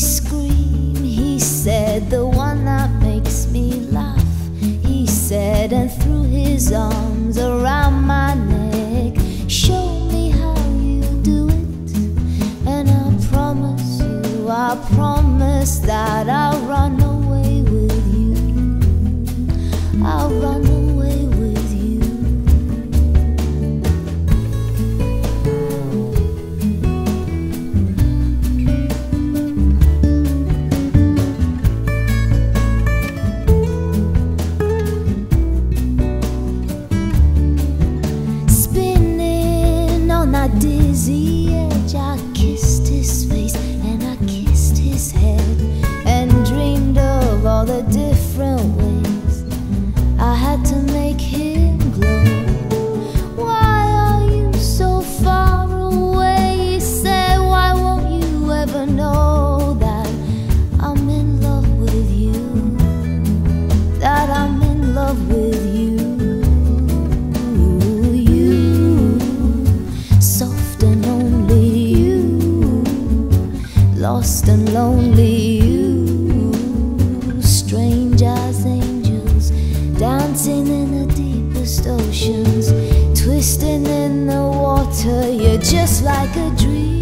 scream. He said, the one that makes me laugh. He said, and threw his arms around my neck. Show me how you do it, and I promise you, I promise that I'll run away with you. I'll run dizzy edge, I kissed his face and I kissed his head and dreamed of all the different ways lost and lonely you, strange as angels, dancing in the deepest oceans, twisting in the water. You're just like a dream.